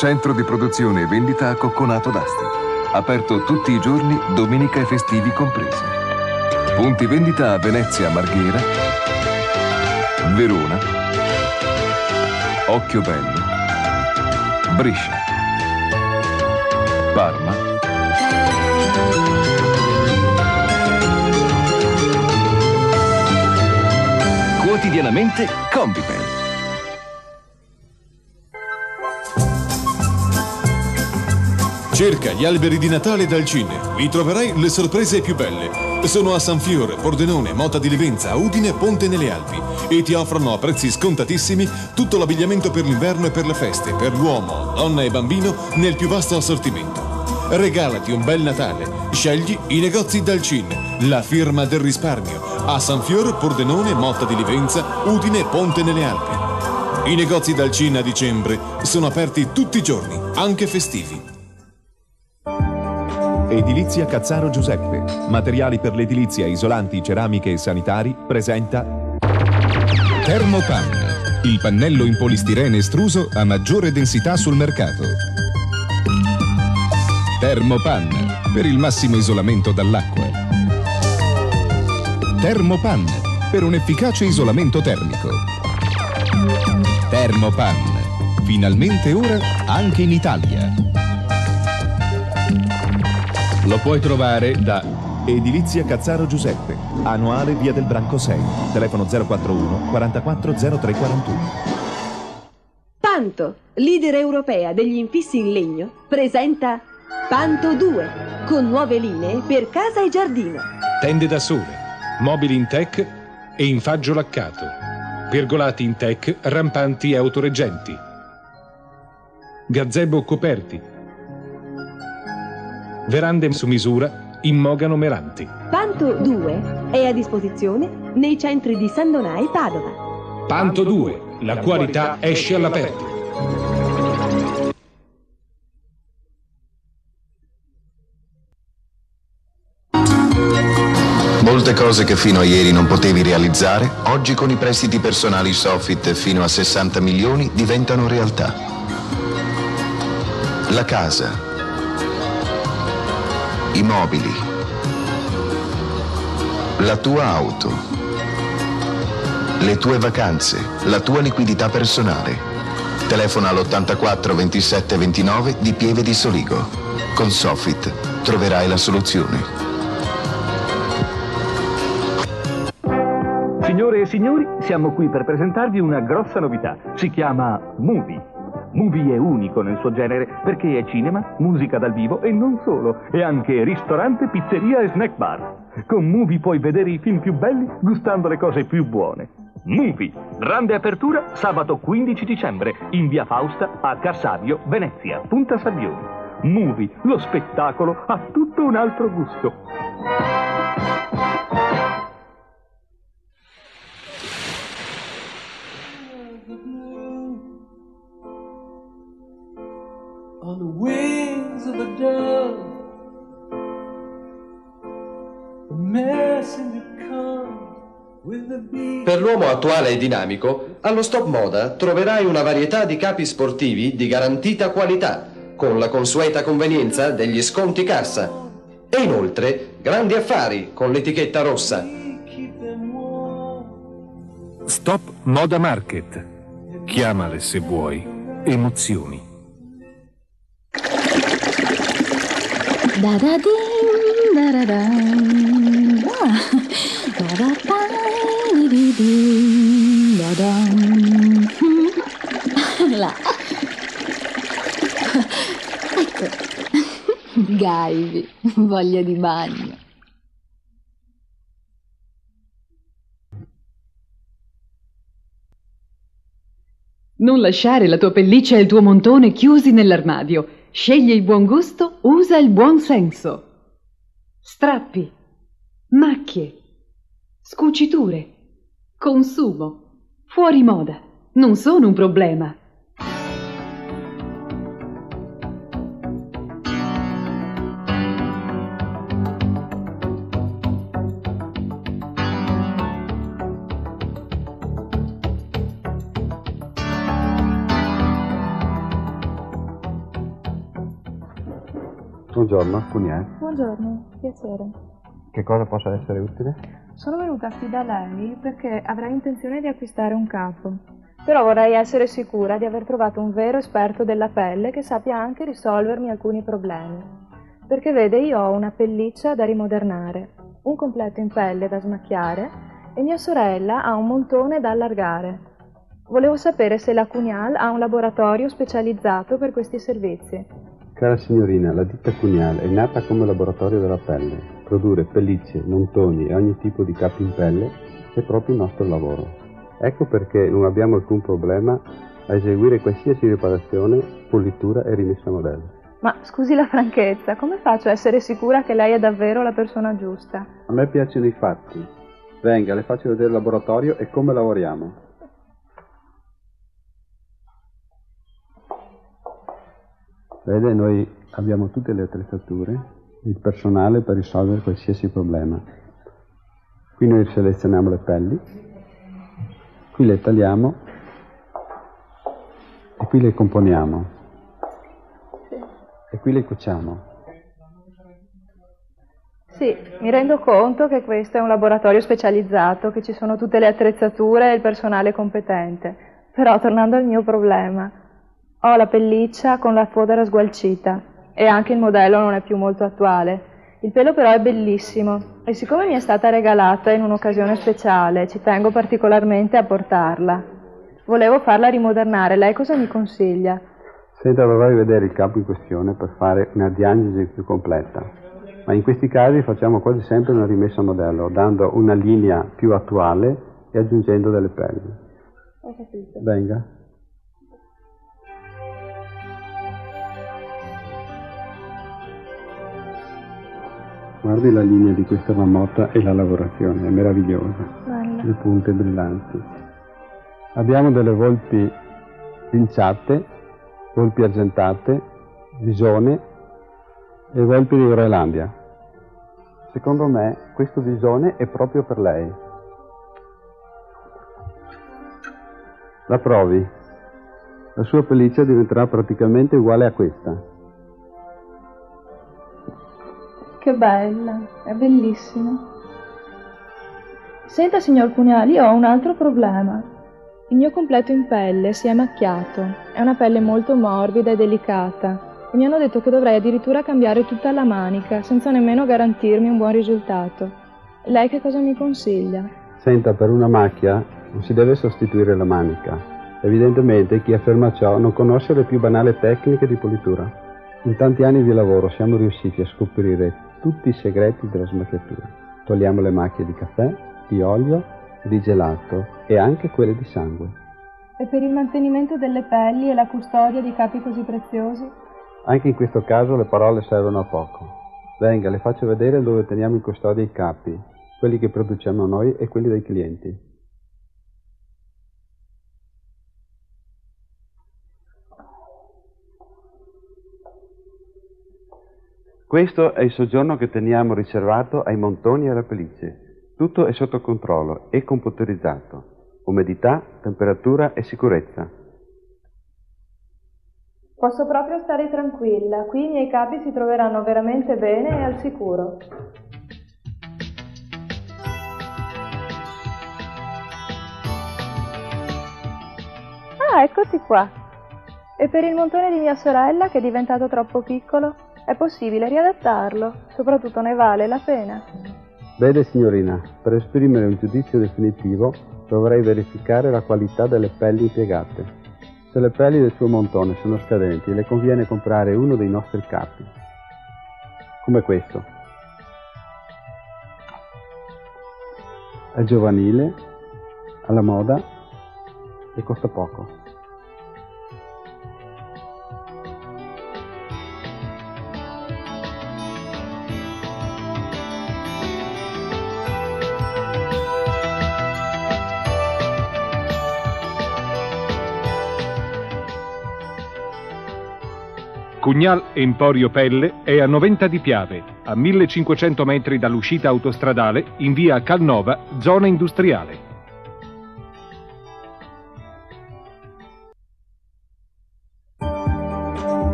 Centro di produzione e vendita a Cocconato d'Asti. Aperto tutti i giorni, domenica e festivi compresi. Punti vendita a Venezia Marghera, Verona, Occhiobello, Brescia, Parma, Quotidianamente Convipen. Cerca gli alberi di Natale dal Cine. Vi troverai le sorprese più belle. Sono a San Fiore, Pordenone, Mota di Livenza, Udine, Ponte nelle Alpi e ti offrono a prezzi scontatissimi tutto l'abbigliamento per l'inverno e per le feste, per l'uomo, donna e bambino nel più vasto assortimento. Regalati un bel Natale. Scegli i negozi dal Cin, la firma del risparmio, a San Fiore, Pordenone, Motta di Livenza, Udine, Ponte nelle Alpi. I negozi dal Cin a dicembre sono aperti tutti i giorni, anche festivi. Edilizia Cazzaro Giuseppe. Materiali per l'edilizia, isolanti, ceramiche e sanitari. Presenta Termopan, il pannello in polistirene estruso a maggiore densità sul mercato. Termopan, per il massimo isolamento dall'acqua. Termopan, per un efficace isolamento termico. Termopan, finalmente ora anche in Italia. Lo puoi trovare da Edilizia Cazzaro Giuseppe. Annuale Via del Branco 6. Telefono 041 44 0341. Panto, leader europea degli infissi in legno, presenta Panto 2, con nuove linee per casa e giardino. Tende da sole, mobili in tech e in faggio laccato, pergolati in tech rampanti e autoreggenti, gazebo coperti, verande su misura in mogano meranti. Panto 2 è a disposizione nei centri di San Donà e Padova. Panto 2, la qualità esce all'aperto. Molte cose che fino a ieri non potevi realizzare, oggi con i prestiti personali Sofit fino a 60 milioni diventano realtà. La casa, i mobili, la tua auto, le tue vacanze, la tua liquidità personale. Telefona all'84 27 29 di Pieve di Soligo. Con Sofit troverai la soluzione. Signore e signori, siamo qui per presentarvi una grossa novità. Si chiama Movie. Movie è unico nel suo genere perché è cinema, musica dal vivo e non solo, è anche ristorante, pizzeria e snack bar. Con Movie puoi vedere i film più belli gustando le cose più buone. Movie, grande apertura sabato 15 dicembre in via Fausta a Cassavio, Venezia, Punta Sabbioni. Movie, lo spettacolo ha tutto un altro gusto. On the wings of a dove. A messenger comes. Per l'uomo attuale e dinamico, allo Stop Moda troverai una varietà di capi sportivi di garantita qualità, con la consueta convenienza degli sconti cassa. E inoltre, grandi affari con l'etichetta rossa. Stop Moda Market. Chiamale se vuoi. Emozioni. Da da din, da da dan. Ah, da da pa, di di din, da dan. Là. Ecco. Gaivi, voglia di bagno. Non lasciare la tua pelliccia e il tuo montone chiusi nell'armadio. Scegli il buon gusto, usa il buon senso. Strappi, macchie, scuciture, consumo, fuori moda. Non sono un problema. Buongiorno, Cuniel. Buongiorno, piacere. Che cosa possa essere utile? Sono venuta qui da lei perché avrei intenzione di acquistare un capo. Però vorrei essere sicura di aver trovato un vero esperto della pelle che sappia anche risolvermi alcuni problemi. Perché vede, io ho una pelliccia da rimodernare, un completo in pelle da smacchiare e mia sorella ha un montone da allargare. Volevo sapere se la Cunial ha un laboratorio specializzato per questi servizi. Cara signorina, la ditta Cunial è nata come laboratorio della pelle. Produrre pellicce, montoni e ogni tipo di capi in pelle è proprio il nostro lavoro. Ecco perché non abbiamo alcun problema a eseguire qualsiasi riparazione, pulitura e rimessa a modello. Ma scusi la franchezza, come faccio a essere sicura che lei è davvero la persona giusta? A me piacciono i fatti. Venga, le faccio vedere il laboratorio e come lavoriamo. Vede, noi abbiamo tutte le attrezzature, il personale per risolvere qualsiasi problema. Qui noi selezioniamo le pelli, qui le tagliamo e qui le componiamo e qui le cuciamo. Sì, mi rendo conto che questo è un laboratorio specializzato, che ci sono tutte le attrezzature e il personale competente. Però, tornando al mio problema, ho la pelliccia con la fodera sgualcita e anche il modello non è più molto attuale. Il pelo però è bellissimo e siccome mi è stata regalata in un'occasione speciale, ci tengo particolarmente a portarla. Volevo farla rimodernare, lei cosa mi consiglia? Senta, vorrei vedere il capo in questione per fare una diagnosi più completa. Ma in questi casi facciamo quasi sempre una rimessa a modello, dando una linea più attuale e aggiungendo delle pelli. Ho capito. Venga. Guardi la linea di questa marmotta e la lavorazione, è meravigliosa. Bella. Le punte brillanti. Abbiamo delle volpi pinciate, volpi argentate, visone e volpi di Groenlandia. Secondo me questo visone è proprio per lei. La provi. La sua pelliccia diventerà praticamente uguale a questa. Che bella, è bellissima. Senta, signor Cuniali, ho un altro problema. Il mio completo in pelle si è macchiato. È una pelle molto morbida e delicata. E mi hanno detto che dovrei addirittura cambiare tutta la manica, senza nemmeno garantirmi un buon risultato. Lei che cosa mi consiglia? Senta, per una macchia non si deve sostituire la manica. Evidentemente chi afferma ciò non conosce le più banali tecniche di pulitura. In tanti anni di lavoro siamo riusciti a scoprire tutti i segreti della smacchiatura. Togliamo le macchie di caffè, di olio, di gelato e anche quelle di sangue. E per il mantenimento delle pelli e la custodia di capi così preziosi? Anche in questo caso le parole servono a poco. Venga, le faccio vedere dove teniamo in custodia i capi, quelli che produciamo noi e quelli dei clienti. Questo è il soggiorno che teniamo riservato ai montoni e alle pellicce. Tutto è sotto controllo e computerizzato. Umidità, temperatura e sicurezza. Posso proprio stare tranquilla, qui i miei capi si troveranno veramente bene e al sicuro. Ah, eccoti qua. E per il montone di mia sorella che è diventato troppo piccolo? È possibile riadattarlo, soprattutto ne vale la pena. Vede signorina, per esprimere un giudizio definitivo dovrei verificare la qualità delle pelli impiegate. Se le pelli del suo montone sono scadenti, le conviene comprare uno dei nostri capi, come questo. È giovanile, alla moda e costa poco. Cugnal Emporio Pelle è a Noventa di Piave, a 1500 metri dall'uscita autostradale in via Calnova, zona industriale.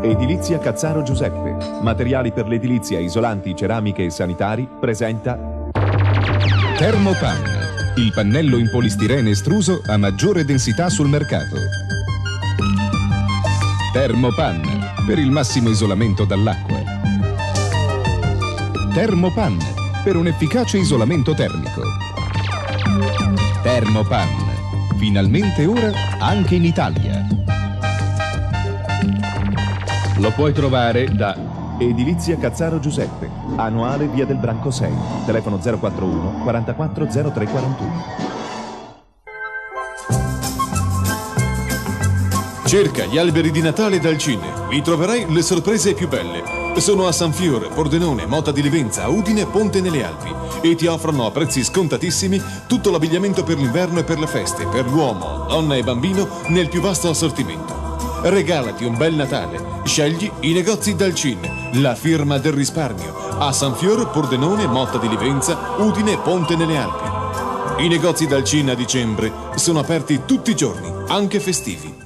Edilizia Cazzaro Giuseppe. Materiali per l'edilizia, isolanti, ceramiche e sanitari. Presenta Termopan, il pannello in polistirene estruso a maggiore densità sul mercato. Termopan, per il massimo isolamento dall'acqua. Termopan, per un efficace isolamento termico. Termopan, finalmente ora anche in Italia. Lo puoi trovare da Edilizia Cazzaro Giuseppe, annuale via del Branco 6, telefono 041 44 Cerca gli alberi di Natale dal Cine. Vi troverai le sorprese più belle. Sono a San Fiore, Pordenone, Mota di Livenza, Udine, Ponte nelle Alpi e ti offrono a prezzi scontatissimi tutto l'abbigliamento per l'inverno e per le feste, per l'uomo, donna e bambino nel più vasto assortimento. Regalati un bel Natale. Scegli i negozi dal Cin, la firma del risparmio, a San Fiore, Pordenone, Motta di Livenza, Udine Ponte nelle Alpi. I negozi dal Cin a dicembre sono aperti tutti i giorni, anche festivi.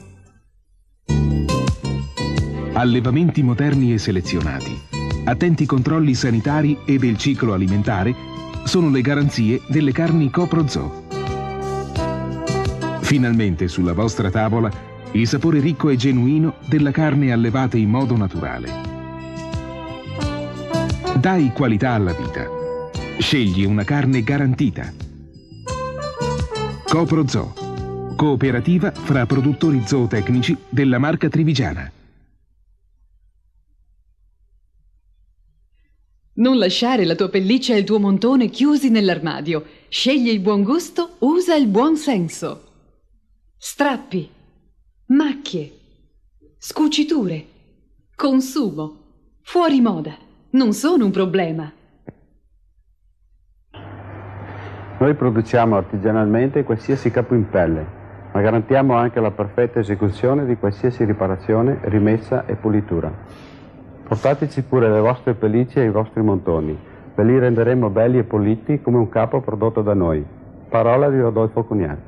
Allevamenti moderni e selezionati, attenti controlli sanitari e del ciclo alimentare sono le garanzie delle carni Coprozoo. Finalmente sulla vostra tavola il sapore ricco e genuino della carne allevata in modo naturale. Dai qualità alla vita. Scegli una carne garantita. Coprozoo, cooperativa fra produttori zootecnici della marca Trivigiana. Non lasciare la tua pelliccia e il tuo montone chiusi nell'armadio. Scegli il buon gusto, usa il buon senso. Strappi, macchie, scuciture, consumo, fuori moda. Non sono un problema. Noi produciamo artigianalmente qualsiasi capo in pelle, ma garantiamo anche la perfetta esecuzione di qualsiasi riparazione, rimessa e pulitura. Portateci pure le vostre pellicce e i vostri montoni, ve li renderemo belli e puliti come un capo prodotto da noi. Parola di Rodolfo Cuniale.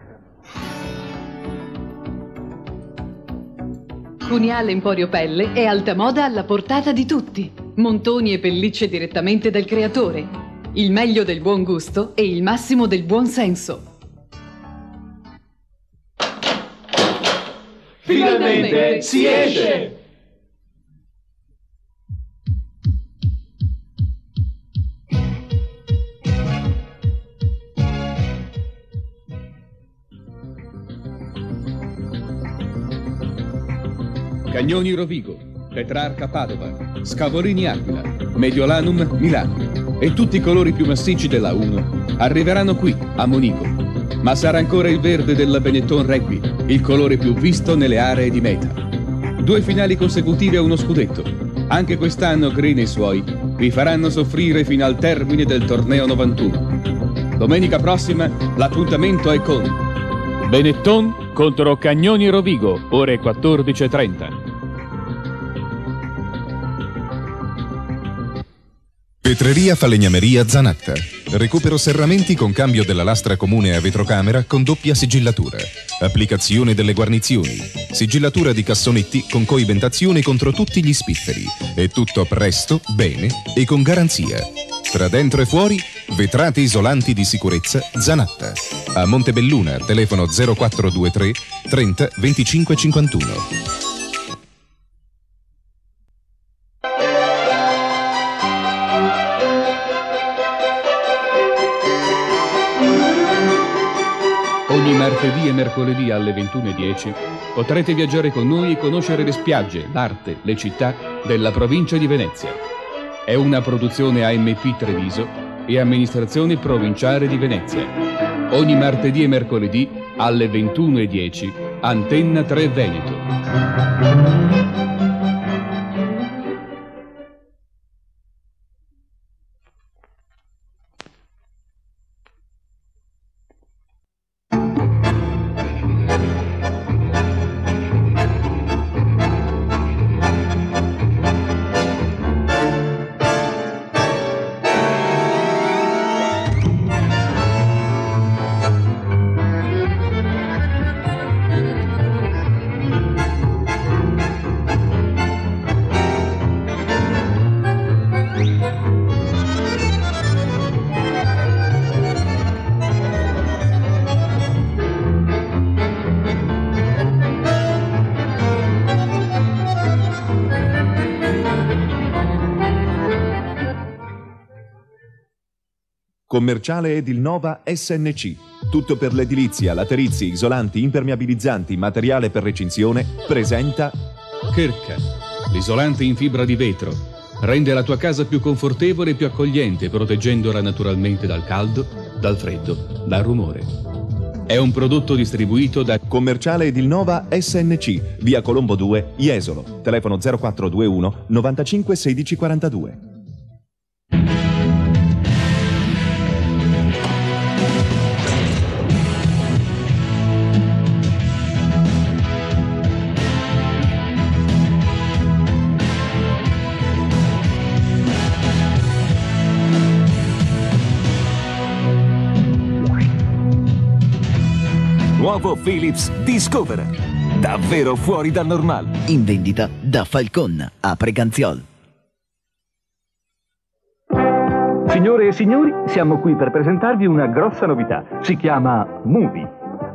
Cuniale Emporio Pelle è alta moda alla portata di tutti. Montoni e pellicce direttamente dal creatore. Il meglio del buon gusto e il massimo del buon senso. Finalmente si esce! Cagnoni Rovigo, Petrarca Padova, Scavorini Aquila, Mediolanum Milano e tutti i colori più massicci della 1 arriveranno qui, a Monico. Ma sarà ancora il verde della Benetton Rugby, il colore più visto nelle aree di meta. Due finali consecutive a uno scudetto. Anche quest'anno Green e i suoi vi faranno soffrire fino al termine del torneo 91. Domenica prossima l'appuntamento è con Benetton contro Cagnoni Rovigo, ore 14.30. Vetreria Falegnameria Zanatta. Recupero serramenti con cambio della lastra comune a vetrocamera con doppia sigillatura. Applicazione delle guarnizioni. Sigillatura di cassonetti con coibentazione contro tutti gli spifferi. E tutto presto, bene e con garanzia. Tra dentro e fuori, vetrate isolanti di sicurezza Zanatta. A Montebelluna, telefono 0423 30 25 51. E mercoledì alle 21.10 potrete viaggiare con noi e conoscere le spiagge, l'arte, le città della provincia di Venezia. È una produzione AMP Treviso e amministrazione provinciale di Venezia. Ogni martedì e mercoledì alle 21.10 Antenna 3 Veneto. Commerciale Edilnova SNC. Tutto per l'edilizia, laterizi, isolanti, impermeabilizzanti, materiale per recinzione. Presenta Kirka, l'isolante in fibra di vetro. Rende la tua casa più confortevole e più accogliente, proteggendola naturalmente dal caldo, dal freddo, dal rumore. È un prodotto distribuito da Commerciale Edilnova SNC, via Colombo 2, Jesolo. Telefono 0421 95 16 42. Nuovo Philips Discover. Davvero fuori dal normale. In vendita da Falcon a Preganziol. Signore e signori, siamo qui per presentarvi una grossa novità. Si chiama Movie.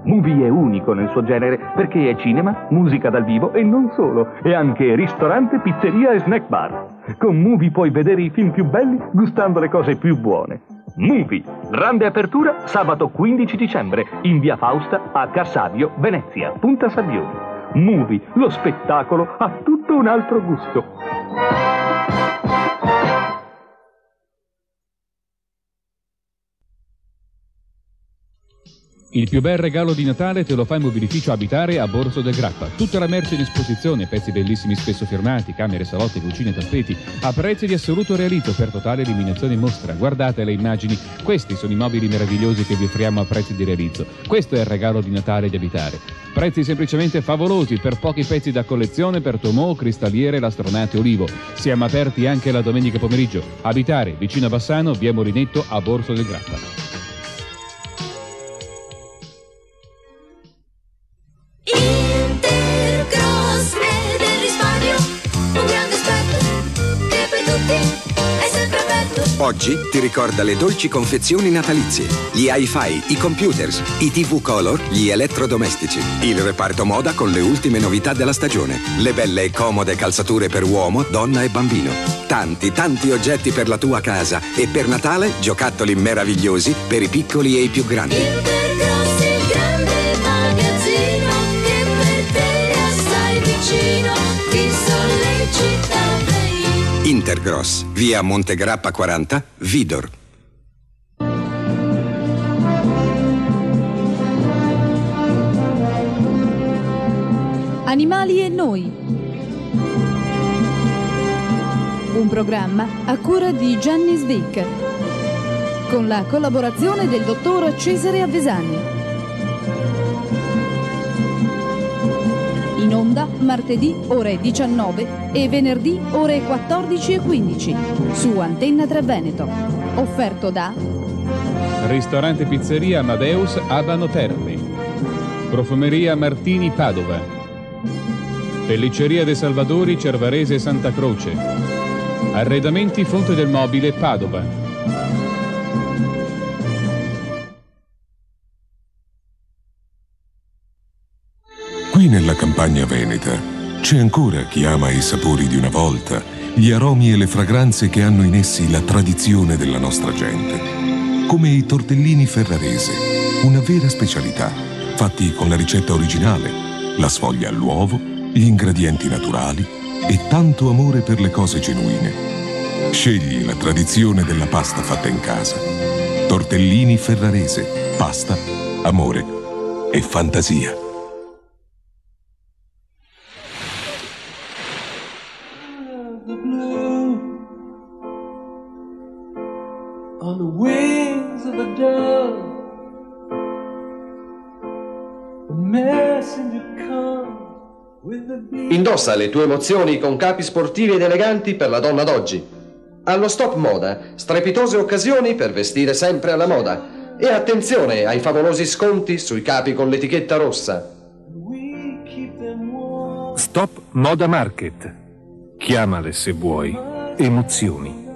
Movie è unico nel suo genere perché è cinema, musica dal vivo e non solo, è anche ristorante, pizzeria e snack bar. Con Movie puoi vedere i film più belli gustando le cose più buone. Movie, grande apertura sabato 15 dicembre in via Fausta a Cassavio, Venezia, Punta Sabbioni. Movie, lo spettacolo ha tutto un altro gusto. Il più bel regalo di Natale te lo fa il mobilificio Abitare a Borso del Grappa. Tutta la merce in esposizione, pezzi bellissimi spesso firmati, camere, salotti, cucine, tappeti, a prezzi di assoluto realizzo per totale eliminazione in mostra. Guardate le immagini, questi sono i mobili meravigliosi che vi offriamo a prezzi di realizzo. Questo è il regalo di Natale di Abitare. Prezzi semplicemente favolosi per pochi pezzi da collezione per Tomò, Cristalliere, L'Astronate Olivo. Siamo aperti anche la domenica pomeriggio. Abitare, vicino a Bassano, via Molinetto, a Borso del Grappa. Oggi ti ricorda le dolci confezioni natalizie, gli hi-fi, i computers, i TV color, gli elettrodomestici, il reparto moda con le ultime novità della stagione, le belle e comode calzature per uomo, donna e bambino. Tanti, tanti oggetti per la tua casa e per Natale giocattoli meravigliosi per i piccoli e i più grandi. Intergross, via Montegrappa 40, Vidor. Animali e noi. Un programma a cura di Gianni Svick. Con la collaborazione del dottor Cesare Avesani. In onda martedì ore 19 e venerdì ore 14 e 15 su Antenna 3 Veneto. Offerto da Ristorante Pizzeria Amadeus Abano Terme. Profumeria Martini Padova. Pellicceria De Salvadori Cervarese Santa Croce. Arredamenti Fonte del Mobile Padova. Campagna veneta c'è ancora chi ama i sapori di una volta, gli aromi e le fragranze che hanno in essi la tradizione della nostra gente. Come i tortellini ferrarese, una vera specialità, fatti con la ricetta originale, la sfoglia all'uovo, gli ingredienti naturali e tanto amore per le cose genuine. Scegli la tradizione della pasta fatta in casa. Tortellini ferrarese, pasta, amore e fantasia. On the wings of a dove. A messenger comes. Indossa le tue emozioni con capi sportivi ed eleganti per la donna d'oggi. Allo Stop Moda, strepitose occasioni per vestire sempre alla moda. E attenzione ai favolosi sconti sui capi con l'etichetta rossa. Stop Moda Market. Chiamale se vuoi emozioni.